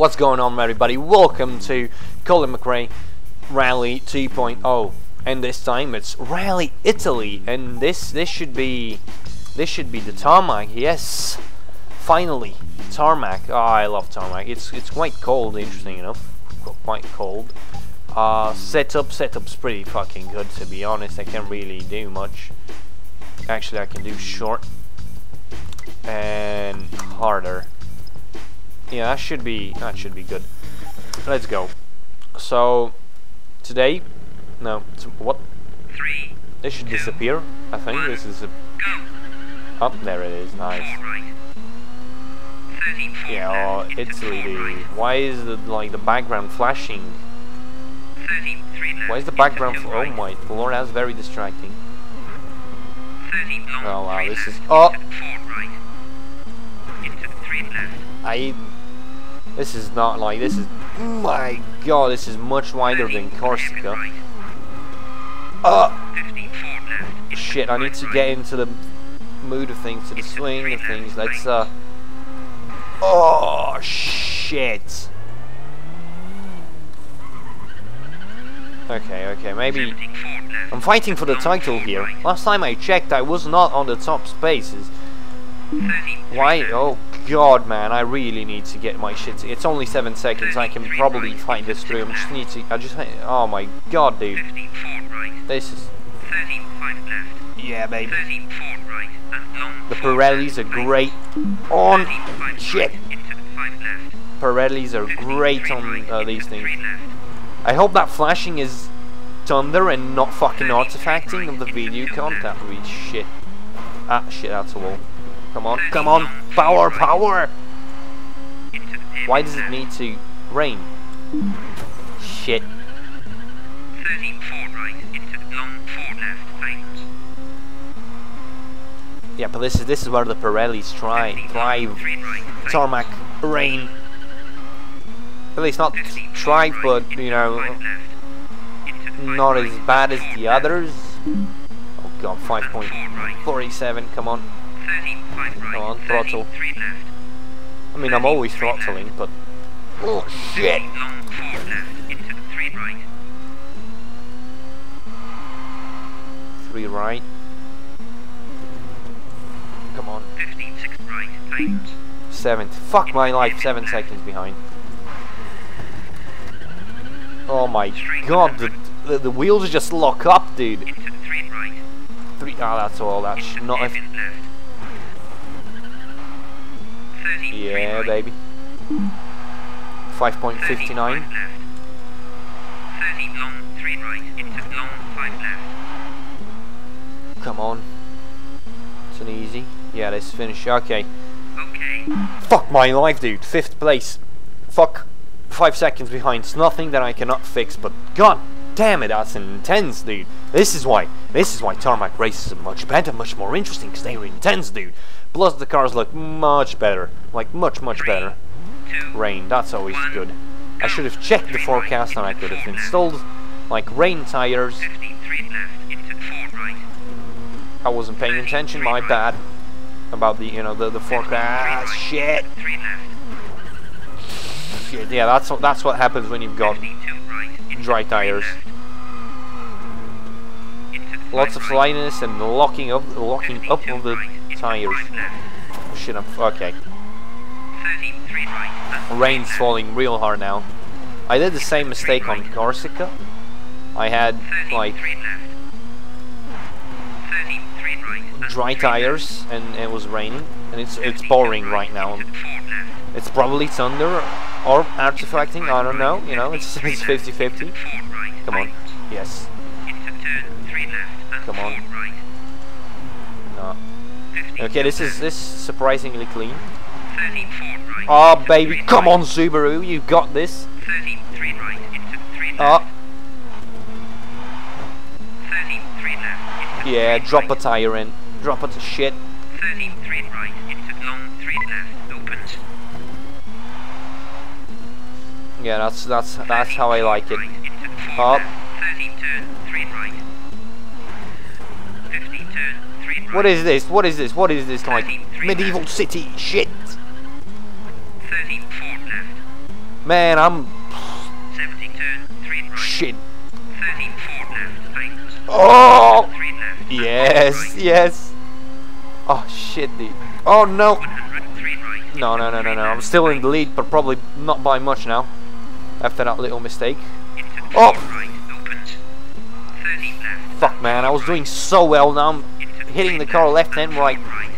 What's going on everybody? Welcome to Colin McRae Rally 2.0 and this time it's Rally Italy. And this this should be this should be the tarmac. Yes. Finally tarmac. Oh I love tarmac. It's it's quite cold interesting enough. Quite cold. Uh, setup setup's pretty fucking good to be honest. I can't really do much. Actually I can do short and harder yeah, that should be that should be good. Let's go. So today, no, what? Three. This should disappear. I think one, this is a. Up oh, there it is. Nice. Right. Yeah, oh. Into Italy, right. Why is the like the background flashing? Why is the background? two Fl oh my lord, that's very distracting. Oh, wow, this is- oh. I. This is not like this is. My God, this is much wider than 13 Corsica. Into shit! I need to get into the mood of things, to the swing of things. Let's uh. Oh shit! Okay, okay, maybe. I'm fighting for the title here. Last time I checked, I was not on the top spaces. Why? Oh god, man! I really need to get my shit. It's only seven seconds. I can probably fight this through. I just need to. I just. Oh my god, dude! This is. Yeah, baby. The Pirellis are great on. 13 five Shit. Pirellis are great on uh, these things. I hope that flashing is thunder and not fucking artifacting of the video card. That shit. Ah, shit, that's a wall. Come on, come on, power, power! Why does it need to rain? Shit. 13 four right. Into long four left. Thanks. Yeah, but this is this is where the Pirellis try 15 thrive. Tarmac, rain. At least not 15 thrive, but you know, not as bad as the others. Oh god, And four right. 5.47. Come on. 13 five right. Come on, throttle. I mean, I'm always throttling, but oh shit. 13 long four left. Into the three right. Come on. 15 six right. Thanks. Seven. Fuck my life. Seven seconds behind. Oh my god, the, the, the wheels just lock up, dude. Three right. Three. Ah, that's all. That's not. hairpin left. 13 three Yeah, right. baby. 5.59. 13 five left. 13 long three right. Into long five left. Come on. It's an easy. Yeah, let's finish. Okay. Okay. Fuck my life, dude. Fifth place. Fuck. Five seconds behind. It's nothing that I cannot fix, but god damn it, that's intense, dude. This is why. This is why tarmac races are much better, much more interesting, because they're intense, dude. Plus, the cars look much better. Like, much, much better. Rain, that's always good. I should have checked the forecast and I could have installed, like, rain tires. 15 three left. Into four right. I wasn't paying attention, my bad. About the, you know, the, the forecast. Shit. Shit, Yeah, that's that's what happens when you've got 15 two right. Into dry tires. Lots of slyness and locking up, locking up of the tires. left. Shit, I'm okay. 13 three right. And Rain's falling real hard now. I did the same mistake on Corsica. I had like three left. 13 three right. And dry tires and it was raining and it's it's pouring right now. It's probably thunder or artifacting, I don't know, you know, it's it's 50-50. Four. Come on. Yes. Come on. No. Okay, this is this is surprisingly clean. 13. Oh baby, come on Subaru, you got this. 13 three right. Into three Oh, left. 13 three left. Into yeah, drop a tire in. Drop it to shit. 13 three right. Into long three left. Opens. Yeah, that's that's that's how I like it. Up. left. 13 turn three right. 15 turn three right. What is this? What is this? What is this like? Medieval city shit. 13 four left. Man, I'm 70 turn, 3 right. shit. 30, 4. Oh! Yes, yes. Oh shit, dude. Oh no. 100, 3 right. No, no, no, no, no. I'm still in the lead, but probably not by much now. After that little mistake. Oh! right, opens. 30 left. Fuck, man. I was doing so well. Now I'm hitting the car left and right. right.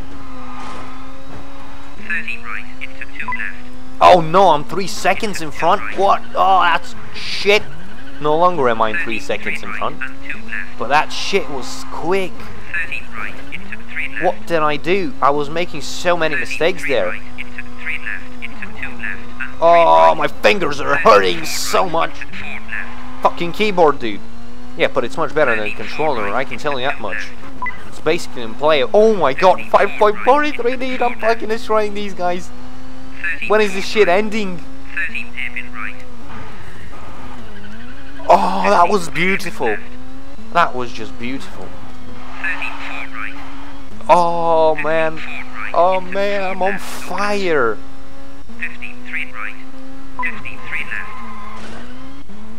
30 right, into 2 left. Oh no, I'm three seconds in front. What? Oh, that's shit. No longer am I in three seconds in front. And 2 left. But that shit was quick. 30 right, into 3 left. What did I do? I was making so many mistakes there. Right, into 3 left, into 2 left. And 3 Oh, my fingers are hurting so much. into 4 left. Fucking keyboard, dude. Yeah, but it's much better than the controller, I can tell you that much. It's basically in play. Oh my god, 5.43 dude, I'm fucking destroying these guys. When is this shit ending? 30 hairpin right. Oh, that was beautiful. That was just beautiful. 30, 4 right. Oh man. Oh man, I'm on fire. 50, 3 right. 50, 3 left.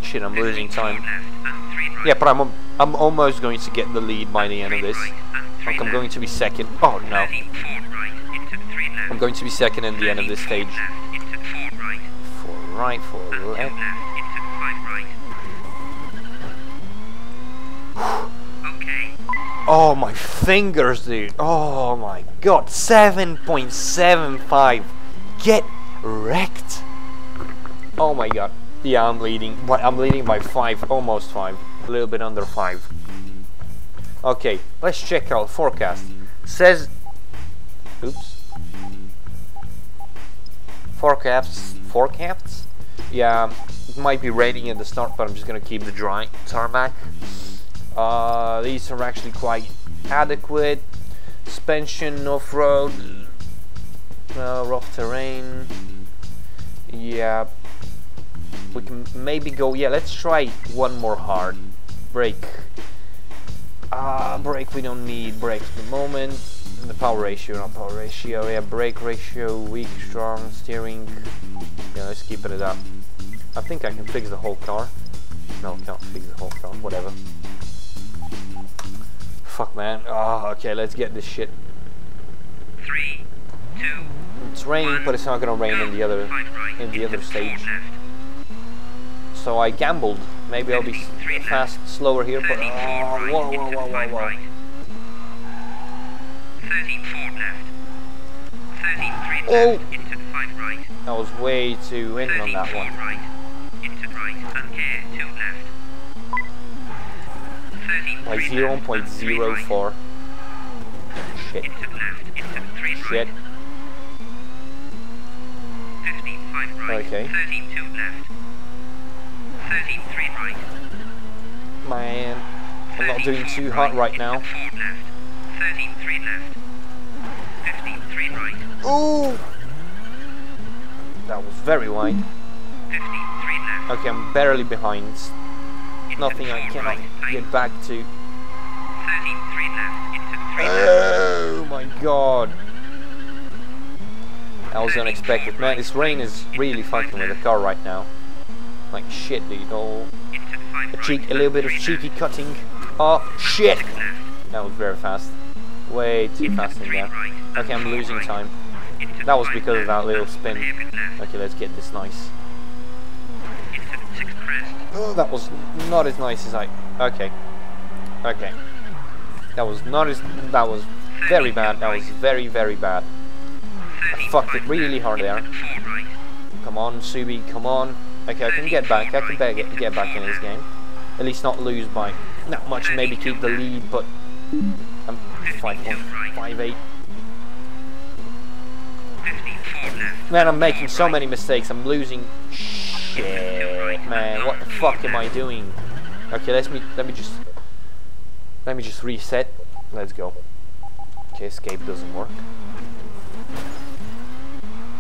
Shit, I'm losing time. left and 3 right. Yeah, but I'm I'm almost going to get the lead by the end of this. Like I'm going to be second. Oh no. right, into 3 left. I'm going to be second in the end of this stage. four left, into 4 right. For right, for And 2 left. left, into 5 right. Okay. Oh my fingers, dude. Oh my god. 7.75. Get wrecked. Oh my god. Yeah, I'm leading. I'm leading by five, almost five. A little bit under five. Okay, let's check out forecast. Says Oops. Forecasts forecasts? Yeah, it might be raining at the start, but I'm just gonna keep the dry tarmac. Uh, these are actually quite adequate. Suspension off-road, uh, rough terrain. Yeah, we can maybe go. Yeah, let's try one more hard Break. Ah, break We don't need brakes at the moment. The power ratio, not power ratio. Yeah, brake ratio, weak, strong, steering. Yeah, let's keep it that. I think I can fix the whole car. No, can't fix the whole car. Whatever. Fuck, man. Oh, okay, let's get this shit. 3, 2, It's raining, but it's not gonna rain in the other in the other stage. So I gambled. Maybe I'll be s- Three left. fast, slower here, but 34 oh, whoa, whoa, whoa, whoa, whoa. right. 34 left. 33 Oh. left, into 5 right. I was way too in on that one. right, into right, and gear 2 left. Like left, and three right. 0.04. Shit. Into left, into 3 right. Shit. 55 right. Okay. 32 left. 33 right. Man, I'm not doing too hot right now. 4 left. 33 left. 53 right. Ooh! That was very wide. 53 left. Okay, I'm barely behind. Nothing I cannot get back to. 33 3 left. Oh my god. That was unexpected. Man, this rain is really fucking with the car right now. Like shit, dude. Oh, a, cheek, a little bit of cheeky cutting. Oh, shit! That was very fast. Way too fast in there. Okay, I'm losing time. That was because of that little spin. Okay, let's get this nice. Into 6 crest. Oh, that was not as nice as I. Okay. Okay. That was not as. That was very bad. That was very, very bad. I fucked it really hard there. Come on, Subi, come on. Okay, I can get back. I can ba- get, back in this game. At least not lose by that much. Maybe keep the lead, but I'm 5.58. 54 left. Man, I'm making so many mistakes. I'm losing. Shit, man. What the fuck am I doing? Okay, let me let me just let me just reset. Let's go. Okay, escape doesn't work.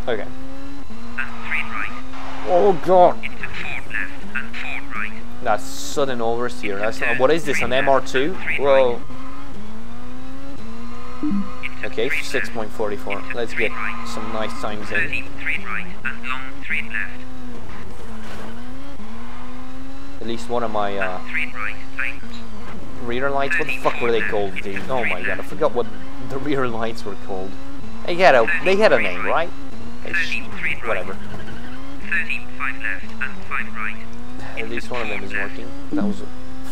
Okay. And 3 right. Oh god. Into 4 left and 4 right. That's sudden oversteer. That's not. What is this? An MR2? Whoa. Okay, 6.44. Let's get some nice times in. 33 right and long 3 left. At least one of my uh, and 3 right, thanks. rear lights. What the fuck were they called, dude? Oh my god, I forgot what the rear lights were called. They had a they had a name, right? They sh- 13 right. whatever. 13, 5 left and 5 right. At least one of them is working. That was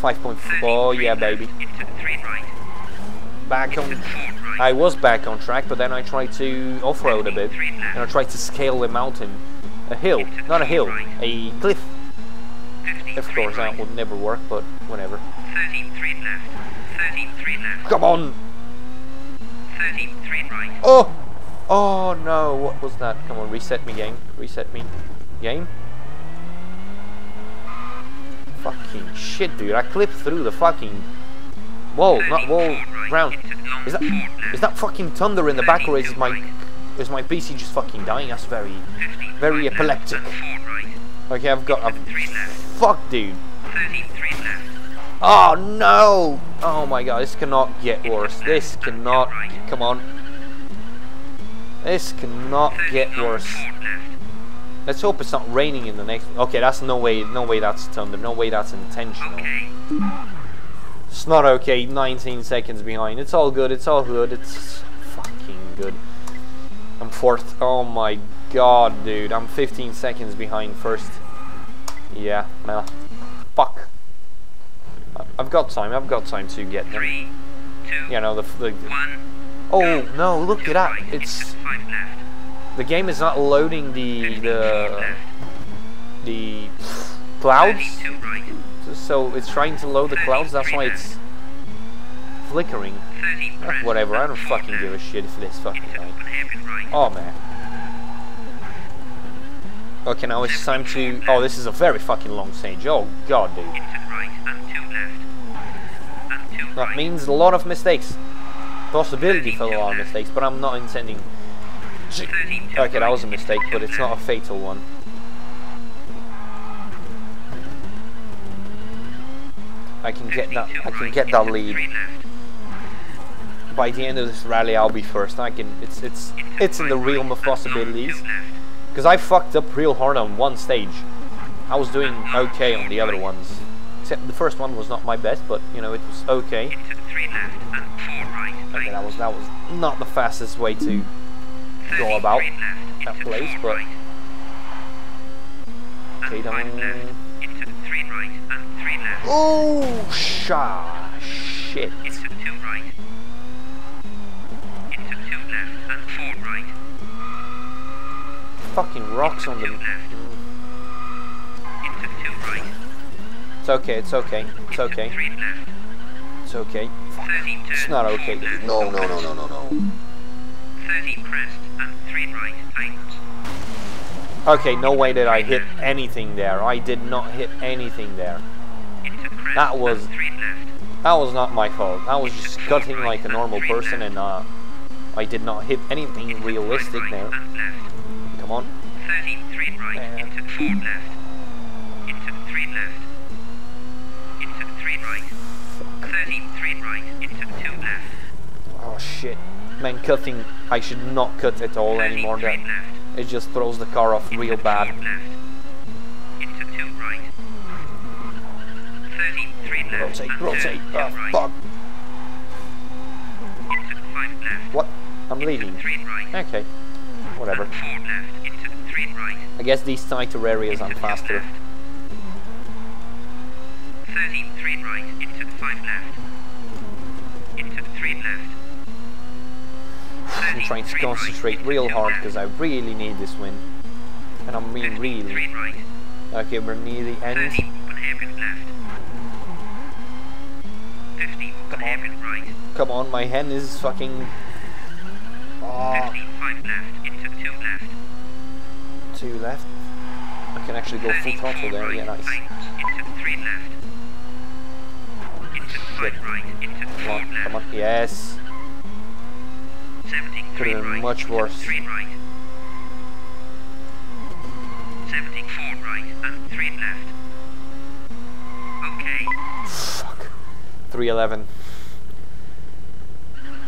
5.4. 13, Oh three yeah, baby. Right. Back on. Right. I was back on track, but then I tried to off-road a bit, and I tried to scale a mountain, a hill, not a hill, a cliff. Of course, that would never work, but whatever. 13, 3 left. 13, 3 left. Come on! 13, 3 right. Oh! Oh no, what was that? Come on, reset me game. Reset me. Game? Fucking shit, dude. I clipped through the fucking wall, not 13, wall, four right. ground. Into long Is that 4 left. is that fucking thunder in the back or is my is my PC just fucking dying? That's very very epileptic. and 4 right. Okay, I've got I've, fuck dude. 13, 3 left. Oh no! Oh my god, this cannot get worse. This cannot come on. This cannot get worse. 4 left. Let's hope it's not raining in the next. Okay, that's no way. No way that's thunder. No way that's intentional. Okay. It's not okay. 19 seconds behind. It's all good. It's all good. It's fucking good. I'm fourth. Oh my god, dude. I'm 15 seconds behind first. Yeah, nah. Fuck. I've got time. I've got time to get there. 3, 2, You know the. the 1. oh no! Look at that. It's Into 5 left. The game is not loading the the the clouds. So it's trying to load the clouds, that's why it's flickering. 13 Eh, Whatever, I don't fucking give a shit if this fucking right. Oh man. Okay, now it's time to. Oh, this is a very fucking long stage. Oh god, dude. Into right and 2 left. And 2 That means a lot of mistakes. Possibility for a lot of mistakes, but I'm not intending. 13 to Okay, that was a mistake, but it's not a fatal one. I can get that. I can get that lead. by the end of this rally I'll be first. I can it's it's it's in the realm of possibilities. Because I fucked up real hard on one stage. I was doing okay on the other ones. Except the first one was not my best, but you know, it was okay. Into 3 left and 4 right. Okay, that was that was not the fastest way to go about that place, but right. okay, And 5 don't left. Into 3 right and 3 left. Oh sha shit. Into 2 right. Into 2 left and 4 right. Fucking rocks on the 2 left. Into 2 right. It's okay, it's okay, it's okay, it's okay. Fuck. 30 turn. It's not okay. No, no, no, no, no, no. 30 crest and 3 right. Thanks. Okay, no way that I hit anything there. I did not hit anything there. That was- and 3 left. That was not my fault. I was just cutting like a normal person and uh, I did not hit anything realistic there. right and left. Come on. 13 3 right. Into 4 left. Into 3 left. Into 3 right. 13 3 right. Into 2 left. Oh shit. Man, cutting, I should not cut at all anymore. That. It just throws the car off real bad. 4 left. Into 2 right. 13 3 left. Rotate, rotate. Oh, fuck. Into 5 left. What? I'm leaving. Okay. Whatever. And 4 left. Into 3 right. I guess these tighter areas I'm faster. 13 3 right. Into 5 left. Into 3 left. I'm trying to concentrate real hard because I really need this win. And I mean 15, really. Okay, we're near the end. 30 open hairpin left. 50 open hairpin right. Come on, my hand is fucking. 50 5 left. Into 2 left. I can actually go full throttle there. Yeah, nice. Thanks. Into 3 left. Into 5 right. Into 4 Come on, come on. Yes. 70 Could've been right. much worse. 3 right. 70 4 right. And 3 left. Okay. Fuck. 311.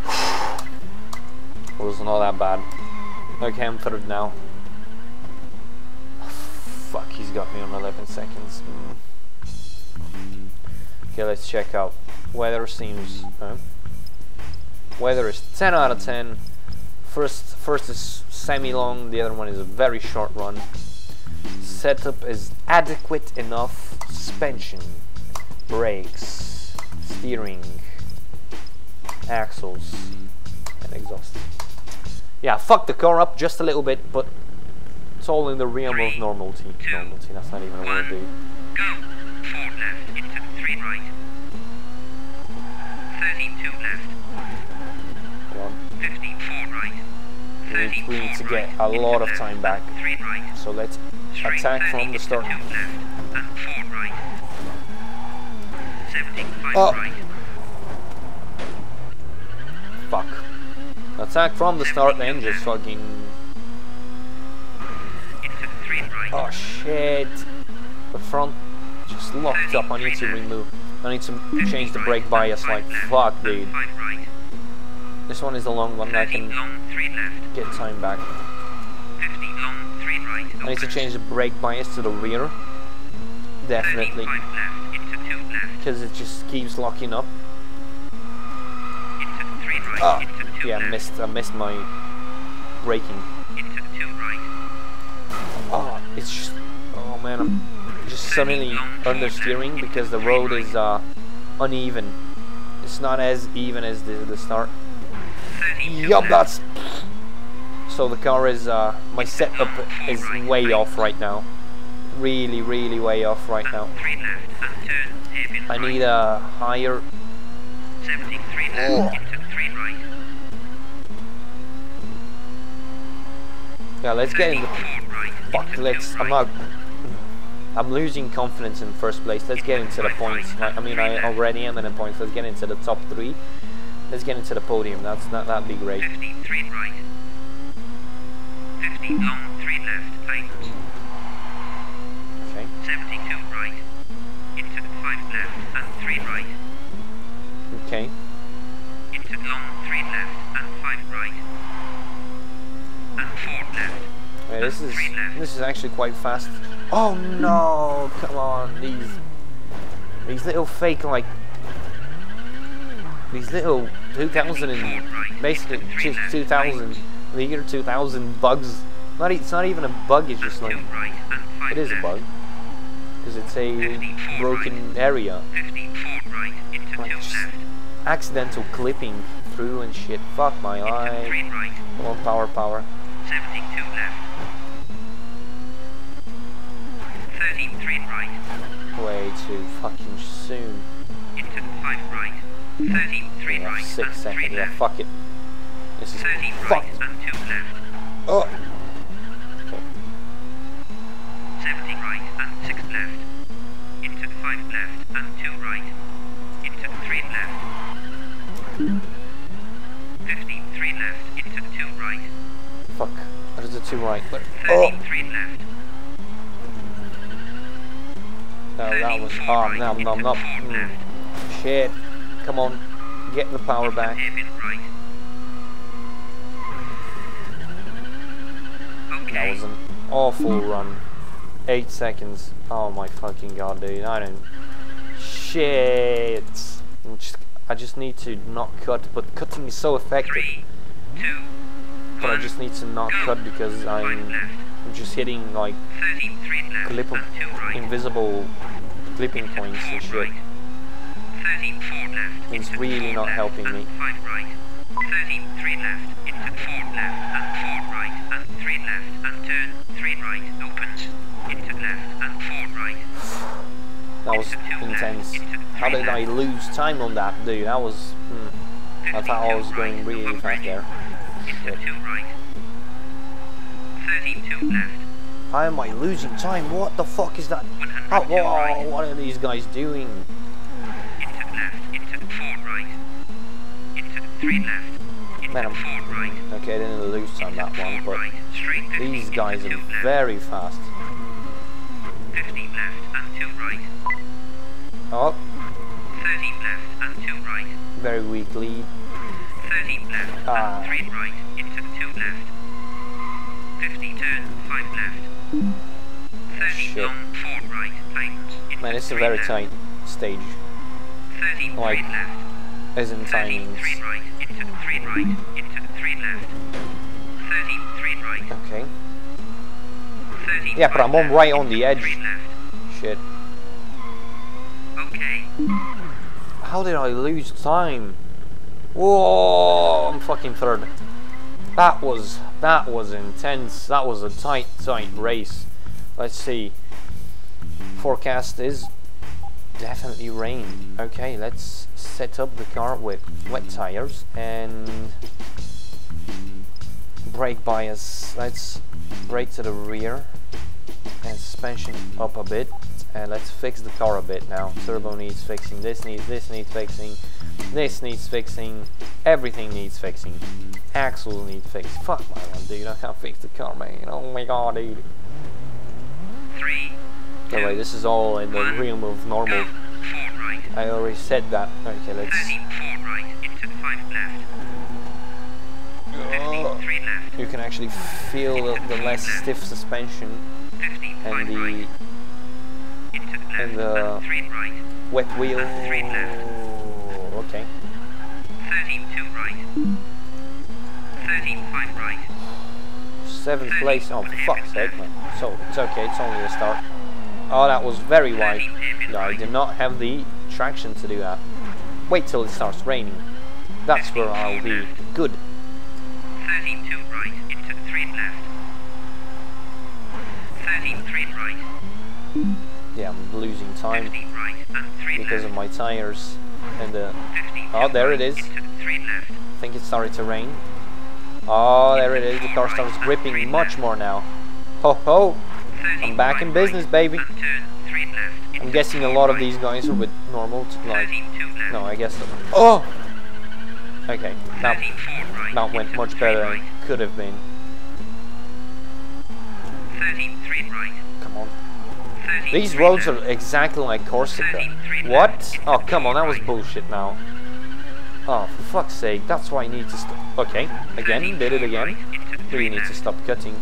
was not that bad. Okay, I'm third now. Fuck, he's got me on 11 seconds. Mm. Okay, let's check out. Weather seems. Uh, weather is 10 out of 10. First, first is semi-long. The other one is a very short run. Setup is adequate enough. Suspension, brakes, steering, axles, and exhaust. Yeah, fuck the car up just a little bit, but it's all in the realm of Three, normality. two, Normality, that's not even a word. Go. Four left into three right. Thirty-two left. Come on. Fifty-four right. We need, to get a lot of time back. So let's attack from the start. Two left and four right. Seventy-five Oh. Fuck. Attack from the start then just fucking... Into three right. Oh shit. The front just locked up. I need to remove... I need to change the brake bias like fuck dude. This one is the long one. I can long, three left. get time back. Long, three right. I need to change the brake bias to the rear. Definitely. Thirty-five left into two left. Because it just keeps locking up. Into three right. Ah, into two yeah, I missed, I missed my braking. Into two right. Oh, it's just, oh man, I'm just suddenly understeering because the road is uh, uneven. It's not as even as the, the start. Yup, that's. So the car is, uh, my setup is way off right now. Really, really way off right now. I need a higher. 73 left into 3 right. Yeah, let's get in the. Fuck, let's. I'm not. I'm losing confidence in first place. Let's get into the points. I mean, I already am in the points. Let's get into the top three. Let's get into the podium. That's not that'd be great. 53 right. 50 long 3 left. Okay. 72 right. Into 5 left and 3 right. Okay. Into long 3 left and 5 right. And 4 left. Yeah, this is this is actually quite fast. Oh no! Come on, these these little fake like these little 2000 and basically just 2000 the year 2000 bugs. Not it's not even a bug. It's just like right and 5 it is a bug because it's a broken area. 54 right into 2 Like, accidental clipping through and shit. Fuck my eye. Come on, power, power. 72 left. 33 right. Way too fucking soon. Into 5 right. 33 Yeah, right six and 3 seconds. Yeah, left. fuck it. This is 30 fuck. right and 2 left. Oh. 70 right and 6 left. Into 5 left and 2 right. Into 3 left. 53 left into 2 right. Fuck. What is the two right? But, oh. 33 left. No, that was. Oh, no, no, no. Mm. Shit. Come on. Get the power back. That was an awful run. Eight seconds. Oh my fucking god, dude. I don't. Shit. Just, I just need to not cut, but cutting is so effective. 3, 2, But I just need to not cut because I'm. Just hitting like clip and 2 right. invisible clipping points and shit. 34 left. It's really not left helping me. 5 right. 33 left. Into 4 left and 4 right and 3 left and turn 3 right. Opens. Into left and 4 right. That was intense. How did I lose time on that, dude? That was. Hmm. I thought I was 52 going really fast there. Into 2 right. 32 left. How am I losing time? What the fuck is that? 100 How, two whoa, what are these guys doing? Into left. Into 4 right. Into 3 left. Man, I'm- 4 right. Okay, I didn't lose time that one, but right. Straight 50 these guys are very fast. 50 left and 2 right. Oh, 30 left and 2 right. very weak lead. 30 left Ah. and 3 right into 2 left. 50 turn 5 left. 30 Shit. long 4 right tight Man, it's a very tight stage. 13 Like, straight left. As in 13 right. Into straight right. Left. 13 straight right. Okay. 13 Yeah, but I'm on right on the edge. Shit. Okay. How did I lose time? Whoa, I'm fucking third. That was that was intense. That was a tight, tight race. Let's see. Forecast is definitely rain. Okay, let's set up the car with wet tires and brake bias. Let's brake to the rear and suspension up a bit and let's fix the car a bit now turbo needs fixing this needs this needs fixing this needs fixing everything needs fixing axles need fixing fuck my one dude I can't fix the car man oh my god dude 3. By the way this is all in the One. realm of normal Go. right. I already said that okay let's 13 right. Into 5 left. 15 3 left. you can actually feel the, the less stiff suspension 15 and the right. Into left. and the- right. wet wheel Straight left. okay 13 2 right. 13 5 right. Seventh place. Oh, for fuck's sake, man. So, it's okay, it's only a start. Oh, that was very wide. No, I did not have the traction to do that. Wait till it starts raining. That's where I'll be good. 13 2 right. Into 3 left. 13 3 right. Yeah, I'm losing time right. Because of my tires and the... 15 Oh, there it is. Into 3 left. I think it started to rain. Oh, there it is. The car starts gripping much more now. Ho ho! 13 I'm back in business, baby. And turn 3 left. I'm guessing a lot of these guys are with normal, like... 13 2 left. No, I guess... Oh! Okay, that, 13 4 right. that went much better than it could have been. 13 3 right. Come on. These roads are exactly like Corsica. What? Oh, come on, that was bullshit now. Oh, for fuck's sake, that's why I need to stop. Okay, again, did it again. Into Really need to stop cutting.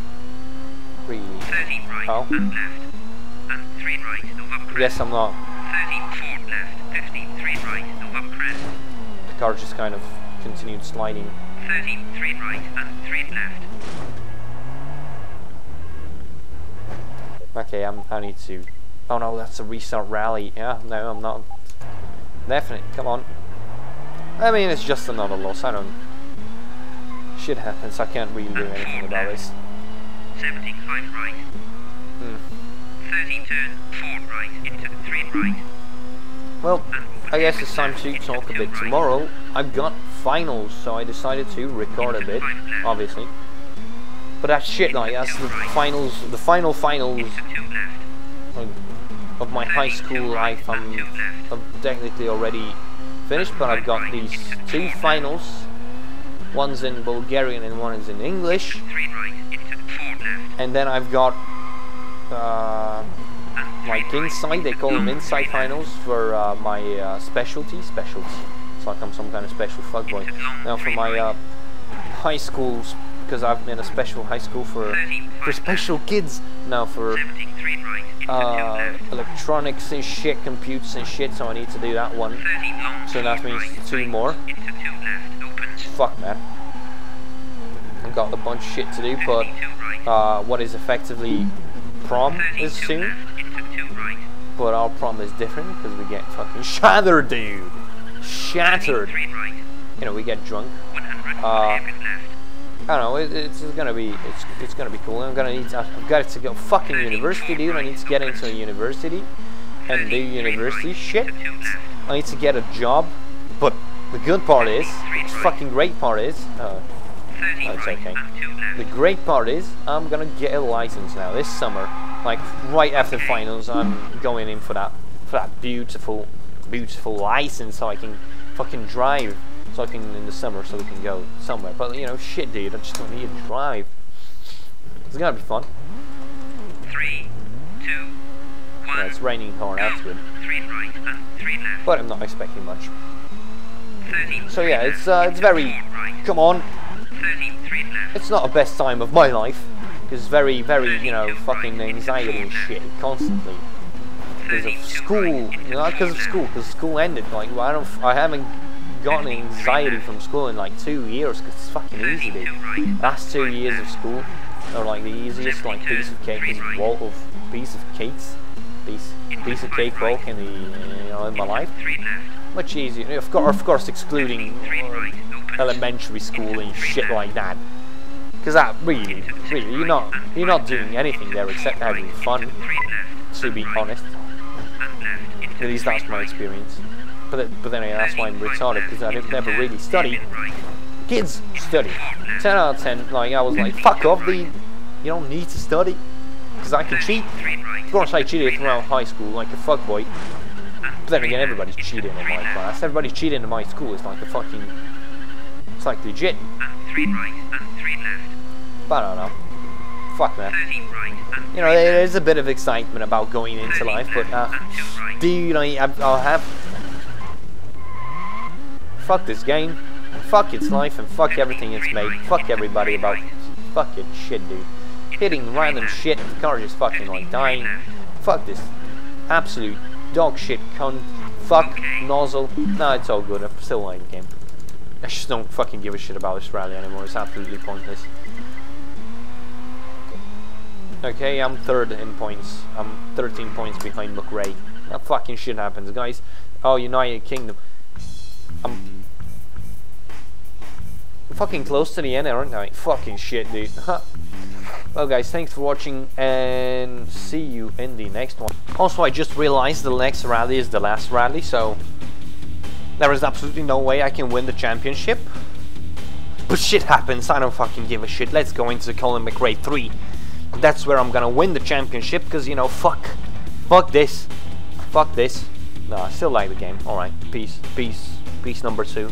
13 right. Oh. And left. And 3 right. Yes, I'm not. 13 4 left. 15 3 right. The car just kind of continued sliding. 13 3 right. And 3 left. Okay, I'm, I need to... Oh no, that's a restart rally. Yeah, no, I'm not. Definitely, come on. I mean, it's just another loss. I don't... Shit happens, I can't really do anything about this. 17 5 right. Hmm. 13 turn. 4 right. Into 3 right. Well, I guess it's time to talk a bit tomorrow. I've got finals, so I decided to record a bit, obviously. But that's shit, like, that's the finals, the final finals Into 2 left. of- of my high school life. I'm, I'm technically already finished, but I've got these two finals. One's in Bulgarian and one is in English. And then I've got, uh, And 3 like inside, they call them inside finals for uh, my uh, specialty. Specialty. It's like I'm some kind of special fuckboy. Now for my uh, high schools, because I've been a special high school for for special kids. Now for 17 3 right. Into 2 uh, electronics and shit, computers and shit. So I need to do that one. So that means two more. Into 2 left. Opens. Fuck man. I've got a bunch of shit to do, but 52 right. Uh, what is effectively prom is soon. left. Into 2 right. But our prom is different because we get fucking shattered, dude. Shattered. You know, we get drunk. Uh. I don't know. It, it's gonna be it's it's gonna be cool. I'm gonna need to, I've got to go fucking university, dude. I need to get into a university and do university shit. Into 2 left. I need to get a job. But the good part is, the fucking great part is, uh, 30 That's okay. And 2 left. the great part is, I'm gonna get a license now this summer. Like right after finals, I'm going in for that for that beautiful, beautiful license so I can fucking drive. So I can in the summer, so we can go somewhere. But you know, shit, dude, I just don't need to drive. It's gonna be fun. 3, 2, 1. Yeah, it's raining hard. That's good. 3 right and 3 left. But I'm not expecting much. 13 So yeah, it's uh, it's very. Come on, 13 3 left. It's not the best time of my life. because very, very, you know, fucking anxiety and shit constantly. because of school, not because of school, because school ended. Like I don't, I haven't gotten anxiety from school in like two years because it's fucking easy, dude. Last two years of school are like the easiest like piece of cake, piece of wall of piece of cakes, piece piece of cake walk in the you know in my life. Much easier, of course, of course, excluding. Open. Elementary school and shit like that. Because that really, really, you're not, you're not doing anything there except having fun. To be honest, at least that's my experience. But but then again, that's why I'm retarded because I never really study. Right. Kids study. 10 out of 10. Like I was like, fuck off, the. You don't need to study because I can cheat. Of course, I cheated throughout high school like a fuckboy. But then again, everybody's cheating in my class. Everybody's cheating in my school. It's like a fucking. It's like legit. And three right. And three left. But I don't know. Fuck man. Right. You know, there is a bit of excitement about going into life, but uh, right. do you know? I'll have. Fuck this game. Fuck its life and fuck everything it's made. Fuck everybody about. Fuck it, shit, dude. Hitting random shit the car just fucking like dying. Fuck this. Absolute dog shit cunt. Fuck nozzle. No, it's all good. I'm still like the game. I just don't fucking give a shit about this rally anymore. It's absolutely pointless. Okay, I'm third in points. I'm 13 points behind McRae. That fucking shit happens, guys. Oh, United Kingdom. I'm fucking close to the end, aren't I? Fucking shit, dude. well, guys, thanks for watching, and see you in the next one. Also, I just realized the next rally is the last rally, so there is absolutely no way I can win the championship. But shit happens, I don't fucking give a shit. Let's go into Colin McRae 3. That's where I'm gonna win the championship, because, you know, fuck. Fuck this. Fuck this. No, I still like the game. Alright, peace. Peace. Peace number two.